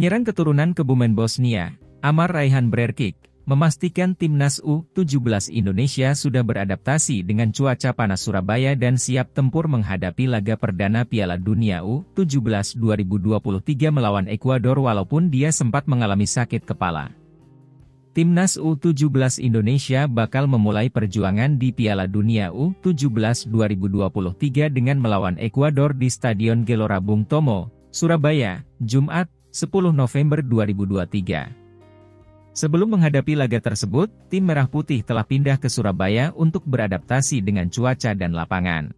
Penyerang keturunan Kebumen Bosnia, Amar Raihan Brerkik, memastikan timnas U17 Indonesia sudah beradaptasi dengan cuaca panas Surabaya dan siap tempur menghadapi laga perdana Piala Dunia U17 2023 melawan Ekuador walaupun dia sempat mengalami sakit kepala. Timnas U17 Indonesia bakal memulai perjuangan di Piala Dunia U17 2023 dengan melawan Ekuador di Stadion Gelora Bung Tomo, Surabaya, Jumat, 10 November 2023. Sebelum menghadapi laga tersebut, tim Merah Putih telah pindah ke Surabaya untuk beradaptasi dengan cuaca dan lapangan.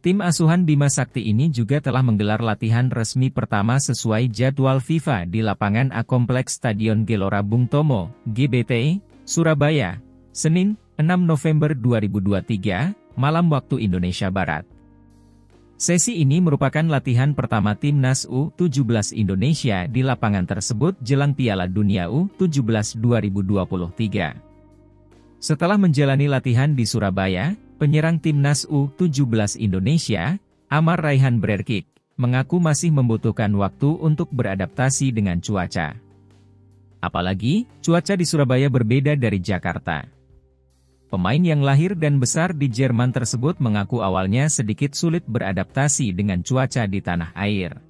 Tim asuhan Bima Sakti ini juga telah menggelar latihan resmi pertama sesuai jadwal FIFA di lapangan A Kompleks Stadion Gelora Bung Tomo, GBT, Surabaya, Senin, 6 November 2023, malam waktu Indonesia Barat. Sesi ini merupakan latihan pertama timnas U17 Indonesia di lapangan tersebut jelang Piala Dunia U17 2023. Setelah menjalani latihan di Surabaya, Penyerang timnas U17 Indonesia, Amar Raihan Brerkik, mengaku masih membutuhkan waktu untuk beradaptasi dengan cuaca. Apalagi, cuaca di Surabaya berbeda dari Jakarta. Pemain yang lahir dan besar di Jerman tersebut mengaku awalnya sedikit sulit beradaptasi dengan cuaca di tanah air.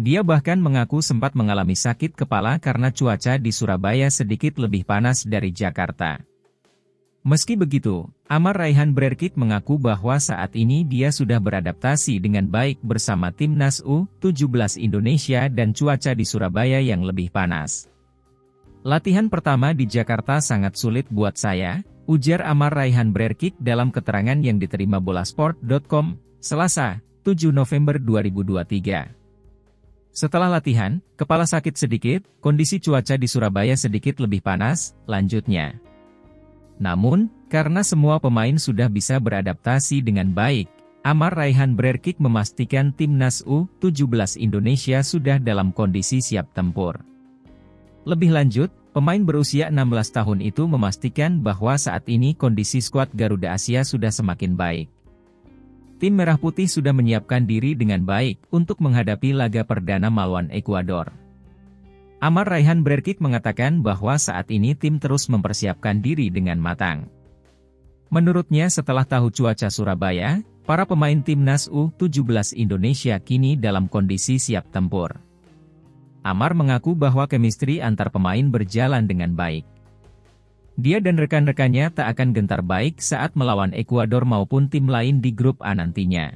Dia bahkan mengaku sempat mengalami sakit kepala karena cuaca di Surabaya sedikit lebih panas dari Jakarta. Meski begitu, Amar Raihan Brerkit mengaku bahwa saat ini dia sudah beradaptasi dengan baik bersama timnas U17 Indonesia dan cuaca di Surabaya yang lebih panas. Latihan pertama di Jakarta sangat sulit buat saya, ujar Amar Raihan Brerkit dalam keterangan yang diterima bolasport.com, Selasa, 7 November 2023. Setelah latihan, kepala sakit sedikit, kondisi cuaca di Surabaya sedikit lebih panas, lanjutnya. Namun, karena semua pemain sudah bisa beradaptasi dengan baik, Amar Raihan Brerkik memastikan timnas U17 Indonesia sudah dalam kondisi siap tempur. Lebih lanjut, pemain berusia 16 tahun itu memastikan bahwa saat ini kondisi skuad Garuda Asia sudah semakin baik. Tim Merah Putih sudah menyiapkan diri dengan baik untuk menghadapi laga perdana melawan Ekuador. Amar Raihan Brerkik mengatakan bahwa saat ini tim terus mempersiapkan diri dengan matang. Menurutnya setelah tahu cuaca Surabaya, para pemain timnas U17 Indonesia kini dalam kondisi siap tempur. Amar mengaku bahwa kemistri antar pemain berjalan dengan baik. Dia dan rekan-rekannya tak akan gentar baik saat melawan Ekuador maupun tim lain di grup A nantinya.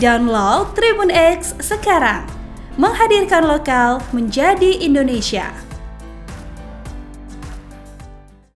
Download Tribun X sekarang menghadirkan lokal menjadi Indonesia.